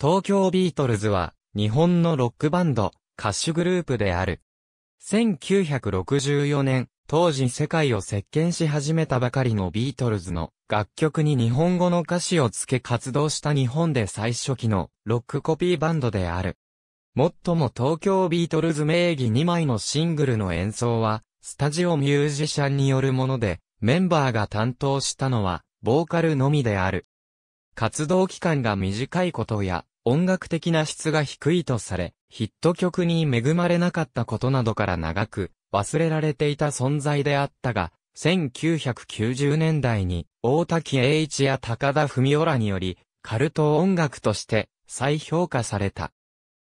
東京ビートルズは、日本のロックバンド、歌手グループである。1964年、当時世界を席巻し始めたばかりのビートルズの楽曲に日本語の歌詞を付け活動した日本で最初期のロックコピーバンドである。もっとも東京ビートルズ名義2枚のシングルの演奏は、スタジオミュージシャンによるもので、メンバーが担当したのは、ボーカルのみである。活動期間が短いことや、音楽的な質が低いとされ、ヒット曲に恵まれなかったことなどから長く忘れられていた存在であったが、1990年代に大滝栄一や高田文夫らによりカルト音楽として再評価された。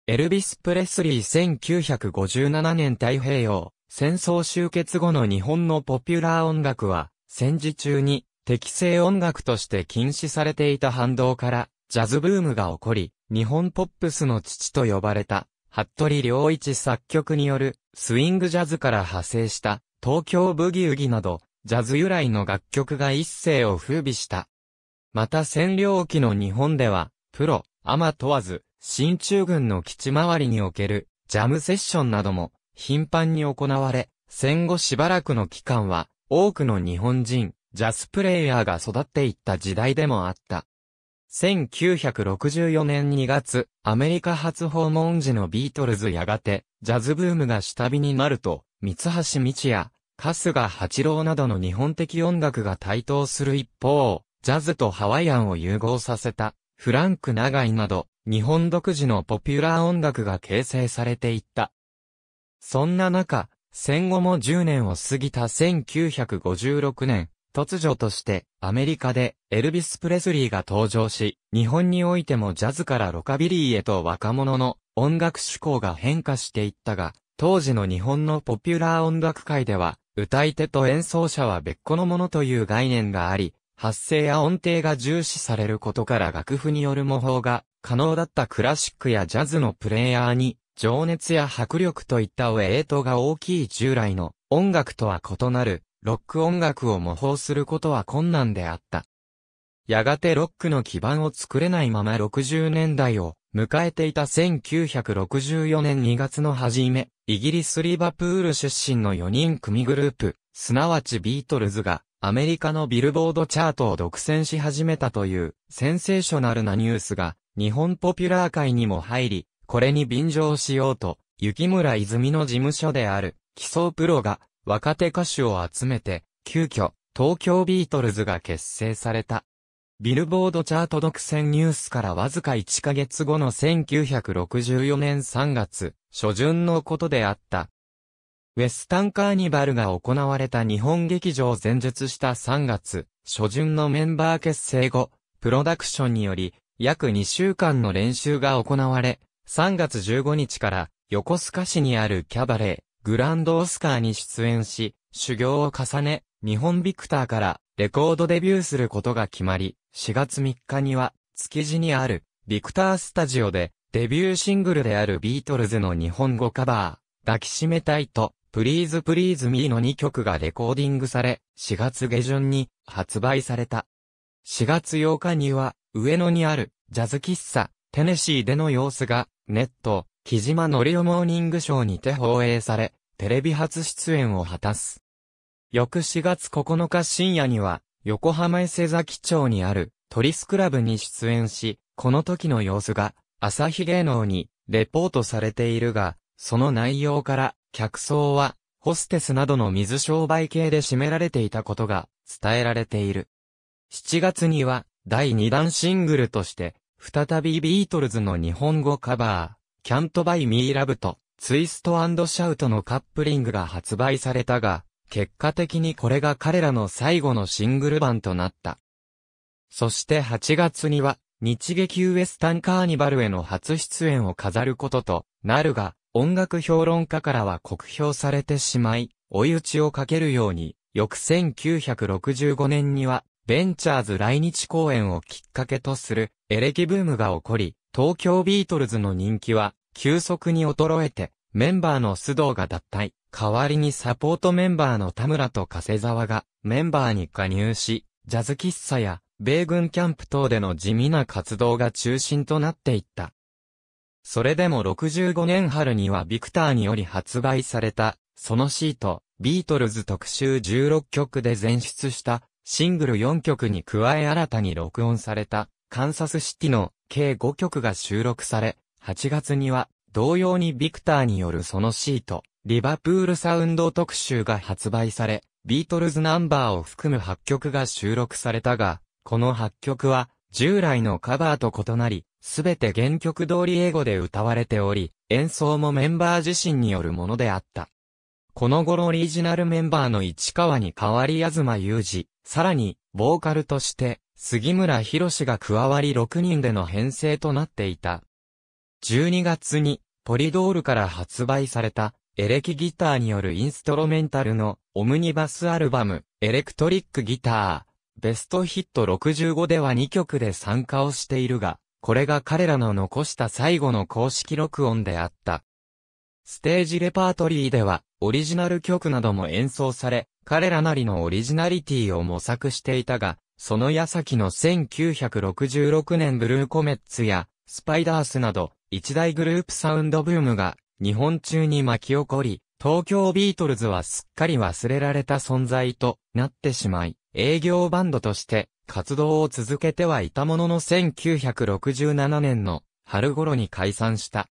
エルビス・プレスリー1957年太平洋戦争終結後の日本のポピュラー音楽は戦時中に適正音楽として禁止されていた反動からジャズブームが起こり、日本ポップスの父と呼ばれた、服部良一作曲による、スイングジャズから派生した、東京ブギウギなど、ジャズ由来の楽曲が一世を風靡した。また占領期の日本では、プロ、アマ問わず、新中軍の基地周りにおける、ジャムセッションなども、頻繁に行われ、戦後しばらくの期間は、多くの日本人、ジャズプレイヤーが育っていった時代でもあった。1964年2月、アメリカ初訪問時のビートルズやがて、ジャズブームが下火になると、三橋道や、春日八郎などの日本的音楽が台頭する一方、ジャズとハワイアンを融合させた、フランク永井など、日本独自のポピュラー音楽が形成されていった。そんな中、戦後も10年を過ぎた1956年、突如としてアメリカでエルビス・プレスリーが登場し、日本においてもジャズからロカビリーへと若者の音楽趣向が変化していったが、当時の日本のポピュラー音楽界では、歌い手と演奏者は別個のものという概念があり、発声や音程が重視されることから楽譜による模倣が可能だったクラシックやジャズのプレイヤーに、情熱や迫力といったウェイトが大きい従来の音楽とは異なるロック音楽を模倣することは困難であった。やがてロックの基盤を作れないまま60年代を迎えていた1964年2月の初め、イギリスリバプール出身の4人組グループ、すなわちビートルズがアメリカのビルボードチャートを独占し始めたというセンセーショナルなニュースが日本ポピュラー界にも入り、これに便乗しようと、雪村いづみの事務所である、基礎プロが若手歌手を集めて、急遽、東京ビートルズが結成された。ビルボードチャート独占ニュースからわずか1ヶ月後の1964年3月、初旬のことであった。ウェスタンカーニバルが行われた日本劇場を前述した3月、初旬のメンバー結成後、プロダクションにより、約2週間の練習が行われ、3月15日から横須賀市にあるキャバレー、グランドオスカーに出演し、修行を重ね、日本ビクターからレコードデビューすることが決まり、4月3日には、築地にあるビクタースタジオでデビューシングルであるビートルズの日本語カバー、抱きしめたいと、 Please Please Me の2曲がレコーディングされ、4月下旬に発売された。4月8日には、上野にあるジャズ喫茶、テネシーでの様子が、ネット、木島のりおモーニングショーにて放映され、テレビ初出演を果たす。翌4月9日深夜には、横浜伊勢崎町にあるトリスクラブに出演し、この時の様子が朝日芸能にレポートされているが、その内容から客層はホステスなどの水商売系で占められていたことが伝えられている。7月には第2弾シングルとして再びビートルズの日本語カバー、キャントバイミーラブと、ツイストシャウトのカップリングが発売されたが、結果的にこれが彼らの最後のシングル版となった。そして8月には、日劇ウエスタンカーニバルへの初出演を飾ることとなるが、音楽評論家からは酷評されてしまい、追い打ちをかけるように、翌1965年には、ベンチャーズ来日公演をきっかけとするエレキブームが起こり、東京ビートルズの人気は急速に衰えて、メンバーの須藤が脱退、代わりにサポートメンバーの田村と加瀬沢がメンバーに加入し、ジャズ喫茶や米軍キャンプ等での地味な活動が中心となっていった。それでも65年春にはビクターにより発売された、そのシート、ビートルズ特集16曲で前出したシングル4曲に加え新たに録音されたカンサスシティの計5曲が収録され、8月には同様にビクターによるそのシート、リバプールサウンド特集が発売され、ビートルズナンバーを含む8曲が収録されたが、この8曲は従来のカバーと異なり、すべて原曲通り英語で歌われており、演奏もメンバー自身によるものであった。この頃オリジナルメンバーの市川に代わり東裕二、さらに、ボーカルとして、杉村博士が加わり6人での編成となっていた。12月に、ポリドールから発売された、エレキギターによるインストロメンタルのオムニバスアルバム、エレクトリックギター、ベストヒット65では2曲で参加をしているが、これが彼らの残した最後の公式録音であった。ステージレパートリーでは、オリジナル曲なども演奏され、彼らなりのオリジナリティを模索していたが、その矢先の1966年ブルーコメッツや、スパイダースなど、一大グループサウンドブームが、日本中に巻き起こり、東京ビートルズはすっかり忘れられた存在となってしまい、営業バンドとして活動を続けてはいたものの1967年の春頃に解散した。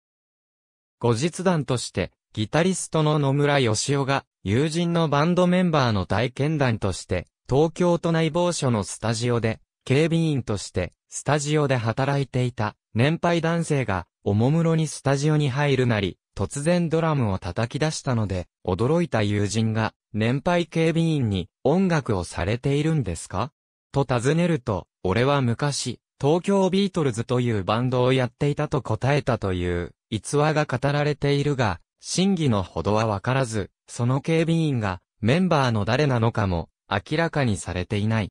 後日談として、ギタリストの野村義雄が、友人のバンドメンバーの体験談として、東京都内某所のスタジオで、警備員として、スタジオで働いていた、年配男性が、おもむろにスタジオに入るなり、突然ドラムを叩き出したので、驚いた友人が、年配警備員に、音楽をされているんですか？と尋ねると、俺は昔、東京ビートルズというバンドをやっていたと答えたという逸話が語られているが、真偽のほどはわからず、その警備員がメンバーの誰なのかも明らかにされていない。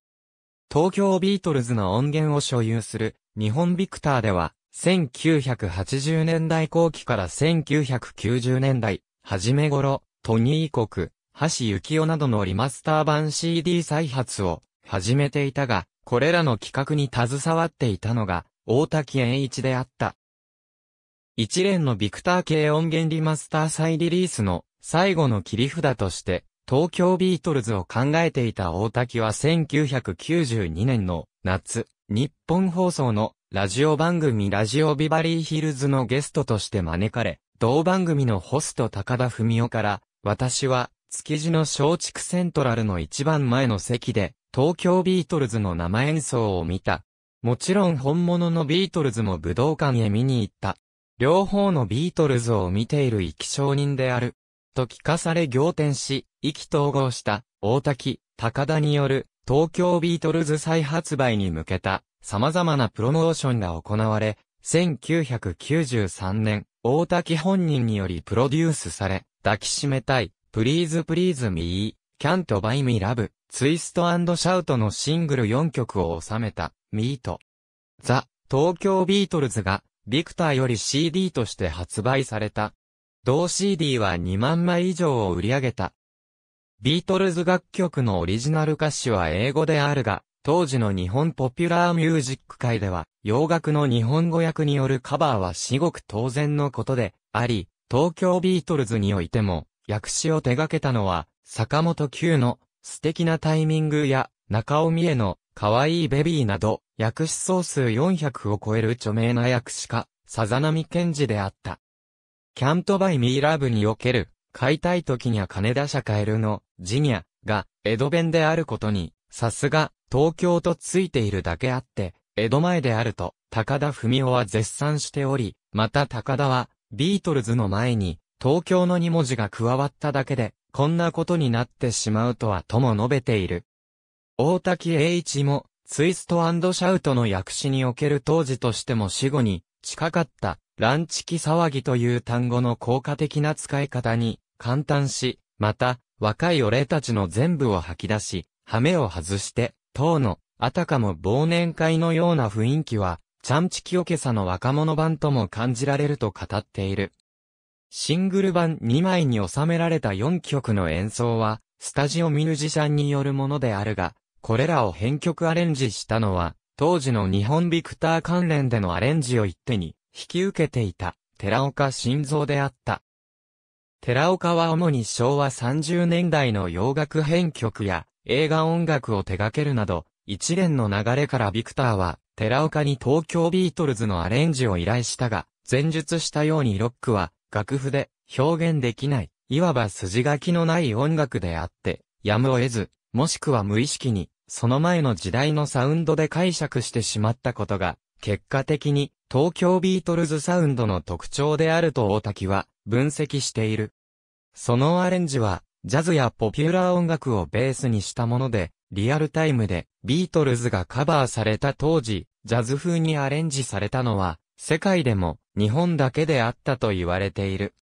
東京ビートルズの音源を所有する日本ビクターでは、1980年代後期から1990年代、初め頃、トニー国、橋幸夫などのリマスター版 CD 再発を始めていたが、これらの企画に携わっていたのが、大滝栄一であった。一連のビクター系音源リマスター再リリースの最後の切り札として、東京ビートルズを考えていた大滝は1992年の夏、日本放送のラジオ番組ラジオビバリーヒルズのゲストとして招かれ、同番組のホスト高田文夫から、私は築地の松竹セントラルの一番前の席で、東京ビートルズの生演奏を見た。もちろん本物のビートルズも武道館へ見に行った。両方のビートルズを見ている生き証人である。と聞かされ仰天し、意気投合した大滝、高田による東京ビートルズ再発売に向けた様々なプロモーションが行われ、1993年、大滝本人によりプロデュースされ、抱きしめたい、Please Please Me, Can't Buy Me Love, Twist and Shout のシングル4曲を収めた、Meet。ザ・東京ビートルズがビクターより CD として発売された。同 CD は2万枚以上を売り上げた。ビートルズ楽曲のオリジナル歌詞は英語であるが、当時の日本ポピュラーミュージック界では、洋楽の日本語訳によるカバーは至極当然のことであり、東京ビートルズにおいても、訳詞を手掛けたのは、坂本九の素敵なタイミングや、中尾ミエの可愛いベイビーなど、訳詞総数400を超える著名な訳詞家、さざ波健治であった。キャントバイミーラブにおける、買いたい時には金田社カエルの、ジニア、が、江戸弁であることに、さすが、東京とついているだけあって、江戸前であると、高田文夫は絶賛しており、また高田は、ビートルズの前に、東京の2文字が加わっただけで、こんなことになってしまうとはとも述べている。大滝栄一も、ツイストシャウトの訳詞における当時としても死後に近かったランチキ騒ぎという単語の効果的な使い方に感嘆し、また若い俺たちの全部を吐き出し、羽目を外して、当のあたかも忘年会のような雰囲気は、チャンチキオケサの若者版とも感じられると語っている。シングル版2枚に収められた4曲の演奏は、スタジオミュージシャンによるものであるが、これらを編曲アレンジしたのは、当時の日本ビクター関連でのアレンジを一手に引き受けていた寺岡晋三であった。寺岡は主に昭和30年代の洋楽編曲や映画音楽を手掛けるなど、一連の流れからビクターは、寺岡に東京ビートルズのアレンジを依頼したが、前述したようにロックは楽譜で表現できない、いわば筋書きのない音楽であって、やむを得ず、もしくは無意識に、その前の時代のサウンドで解釈してしまったことが、結果的に東京ビートルズサウンドの特徴であると大滝は分析している。そのアレンジは、ジャズやポピュラー音楽をベースにしたもので、リアルタイムでビートルズがカバーされた当時、ジャズ風にアレンジされたのは、世界でも日本だけであったと言われている。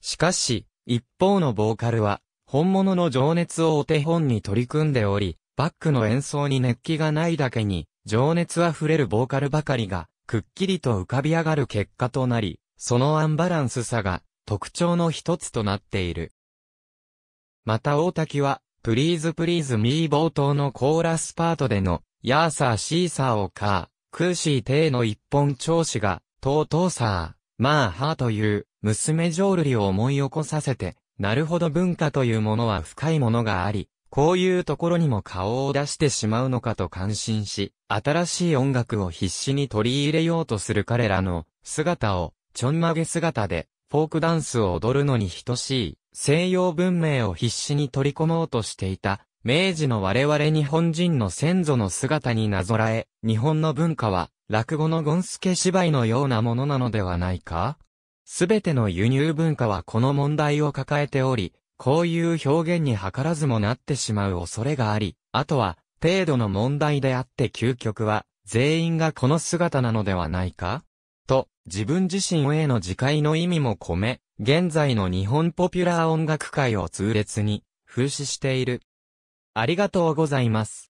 しかし、一方のボーカルは、本物の情熱をお手本に取り組んでおり、バックの演奏に熱気がないだけに、情熱あふれるボーカルばかりが、くっきりと浮かび上がる結果となり、そのアンバランスさが特徴の一つとなっている。また大滝は、プリーズプリーズミー冒頭のコーラスパートでの、ヤーサーシーサーをカー、クーシーテーの一本調子が、とうとうさー、まあはーという、娘浄瑠璃を思い起こさせて、なるほど文化というものは深いものがあり、こういうところにも顔を出してしまうのかと感心し、新しい音楽を必死に取り入れようとする彼らの姿を、ちょんまげ姿で、フォークダンスを踊るのに等しい、西洋文明を必死に取り込もうとしていた、明治の我々日本人の先祖の姿になぞらえ、日本の文化は、落語のゴンスケ芝居のようなものなのではないか？すべての輸入文化はこの問題を抱えており、こういう表現に図らずもなってしまう恐れがあり、あとは、程度の問題であって究極は、全員がこの姿なのではないか？と、自分自身への自戒の意味も込め、現在の日本ポピュラー音楽界を痛烈に、風刺している。ありがとうございます。